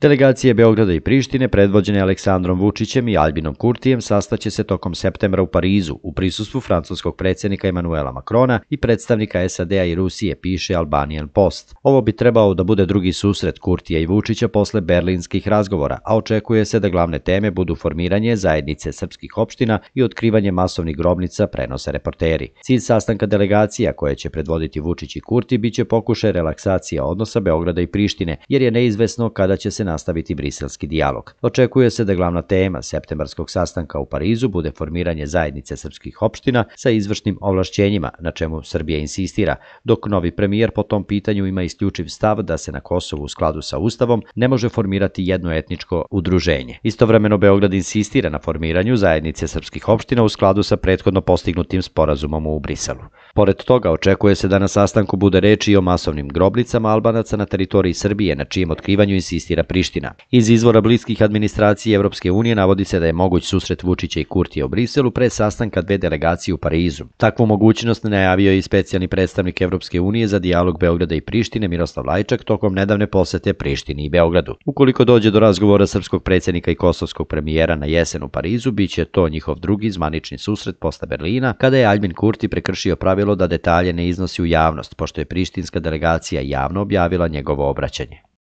Delegacije Beograda i Prištine, predvođene Aleksandrom Vučićem i Albinom Kurtijem, sastaće se tokom septembra u Parizu u prisustvu francuskog predsjednika Emanuela Makrona i predstavnika SAD-a i Rusije, piše Albanian Post. Ovo bi trebao da bude drugi susret Kurtija i Vučića posle berlinskih razgovora, a očekuje se da glavne teme budu formiranje zajednice srpskih opština i otkrivanje masovnih grobnica, prenose reporteri. Cilj sastanka delegacija koje će predvoditi Vučić i Kurti biće pokušaj relaksacija odnosa Beograda i Prištine, jer je neizvesno kada će se nastaviti briselski dijalog. Očekuje se da glavna tema septembarskog sastanka u Parizu bude formiranje zajednice srpskih opština sa izvršnim ovlašćenjima, na čemu Srbija insistira, dok novi premijer po tom pitanju ima isključiv stav da se na Kosovu u skladu sa Ustavom ne može formirati jedno etničko udruženje. Istovremeno Beograd insistira na formiranju zajednice srpskih opština u skladu sa prethodno postignutim sporazumom u Briselu. Pored toga, očekuje se da na sastanku bude reči i o masovnim groblicama Albanaca na teritoriji Srbije, na čijem otkrivanju insistira Priština. Iz izvora bliskih administracije Evropske unije navodi se da je moguć susret Vučića i Kurtija u Briselu pre sastanka dve delegacije u Parizu. Takvu mogućnost najavio je i specijalni predstavnik Evropske unije za dijalog Beograda i Prištine Miroslav Lajčak tokom nedavne posete Prištini i Beogradu. Ukoliko dođe do razgovora srpskog predsjednika i kosovskog premijera na jesen u Parizu, biće to njihov drugi zvanični susret posle Berlina, kada je Albin Kurti prekršio pravilo da detalje ne iznosi u javnost, pošto je prištinska delegacija javno objavila njegovo obraćanje.